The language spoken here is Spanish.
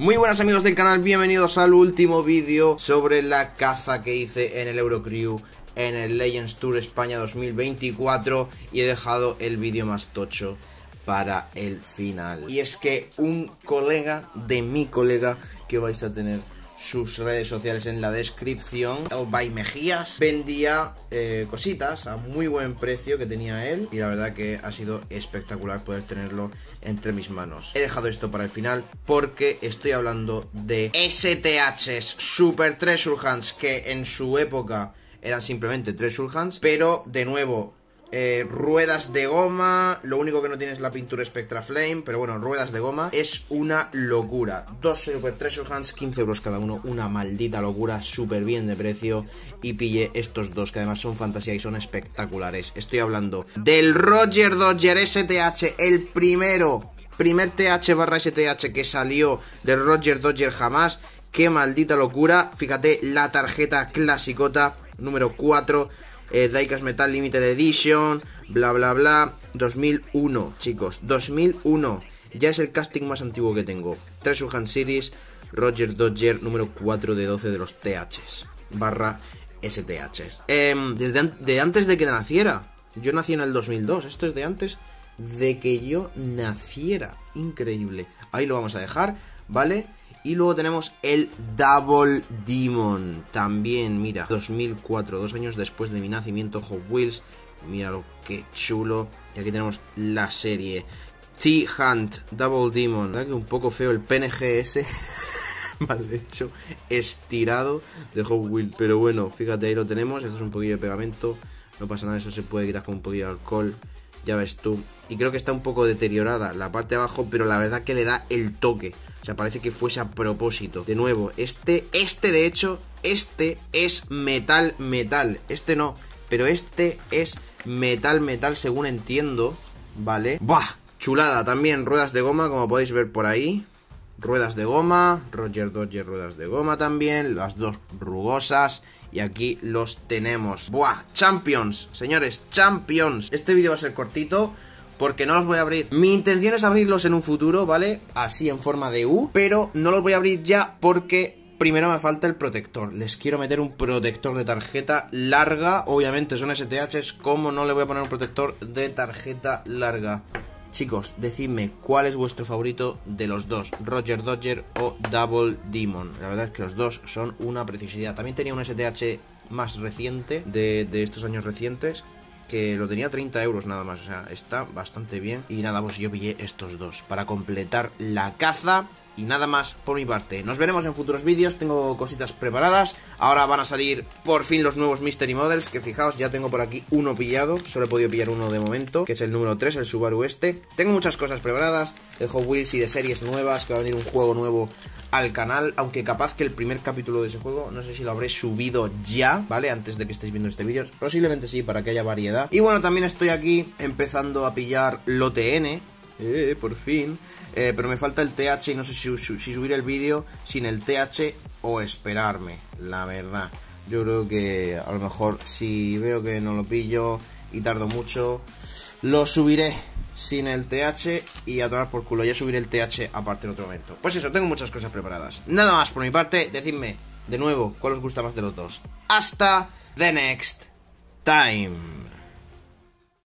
Muy buenas amigos del canal, bienvenidos al último vídeo sobre la caza que hice en el Eurocrew en el Legends Tour España 2024 y he dejado el vídeo más tocho para el final. Y es que un colega de mi colega que vais a tener sus redes sociales en la descripción. Bay Mejías vendía eh, cositas a muy buen precio que tenía él y la verdad que ha sido espectacular poder tenerlo entre mis manos. He dejado esto para el final porque estoy hablando de STHs Super Treasure Hunts que en su época eran simplemente Treasure Hunts, pero de nuevo eh, ruedas de goma, lo único que no tiene es la pintura Spectra Flame, pero bueno, ruedas de goma, es una locura. Dos Super Treasure Hunts, 15 euros cada uno, una maldita locura, súper bien de precio. Y pille estos dos, que además son fantasía y son espectaculares. Estoy hablando del Roger Dodger STH, el primero, primer TH barra STH que salió del Roger Dodger jamás. Qué maldita locura, fíjate la tarjeta clasicota número 4 eh, Metal Limited Edition, bla bla bla, 2001, chicos, 2001, ya es el casting más antiguo que tengo, Treasure Hunt Series, Roger Dodger, número 4 de 12 de los THs, barra STHs. Em, desde de antes de que naciera, yo nací en el 2002, esto es de antes de que yo naciera, increíble. Ahí lo vamos a dejar, ¿vale? Y luego tenemos el Double Demon. También, mira, 2004, dos años después de mi nacimiento, Hot Wheels. Míralo, qué chulo. Y aquí tenemos la serie. T-Hunt, Double Demon. ¿Verdad que un poco feo el PNGS? mal hecho, estirado de Hot Wheels. Pero bueno, fíjate, ahí lo tenemos. Esto es un poquillo de pegamento. No pasa nada, eso se puede quitar con un poquillo de alcohol. Ya ves tú. Y creo que está un poco deteriorada la parte de abajo, pero la verdad que le da el toque. O sea, parece que fuese a propósito. De nuevo, este, este de hecho, este es metal, metal. Este no, pero este es metal, metal según entiendo, ¿vale? ¡Buah! Chulada también, ruedas de goma, como podéis ver por ahí. Ruedas de goma, Roger Dodger ruedas de goma también, las dos rugosas. Y aquí los tenemos. ¡Buah! Champions, señores, Champions. Este vídeo va a ser cortito porque no los voy a abrir. Mi intención es abrirlos en un futuro, ¿vale? Así en forma de U, pero no los voy a abrir ya porque primero me falta el protector. Les quiero meter un protector de tarjeta larga. Obviamente son STHs, ¿cómo no le voy a poner un protector de tarjeta larga? Chicos, decidme cuál es vuestro favorito de los dos, Roger Dodger o Double Demon. La verdad es que los dos son una preciosidad. También tenía un STH más reciente, de, de estos años recientes, que lo tenía 30 euros nada más, o sea, está bastante bien. Y nada, pues yo pillé estos dos para completar la caza. Y nada más por mi parte. Nos veremos en futuros vídeos. Tengo cositas preparadas. Ahora van a salir por fin los nuevos Mystery Models. Que fijaos, ya tengo por aquí uno pillado. Solo he podido pillar uno de momento. Que es el número 3, el Subaru este. Tengo muchas cosas preparadas. De Hot Wheels y de series nuevas. Que va a venir un juego nuevo al canal. Aunque capaz que el primer capítulo de ese juego. No sé si lo habré subido ya. ¿Vale? Antes de que estéis viendo este vídeo. Posiblemente sí, para que haya variedad. Y bueno, también estoy aquí empezando a pillar lo TN. Eh, por fin. Eh, pero me falta el TH y no sé si, si subir el vídeo sin el TH o esperarme, la verdad. Yo creo que a lo mejor si veo que no lo pillo y tardo mucho, lo subiré sin el TH y a tomar por culo. Ya subiré el TH aparte en otro momento. Pues eso, tengo muchas cosas preparadas. Nada más por mi parte, decidme de nuevo cuál os gusta más de los dos. Hasta the next time.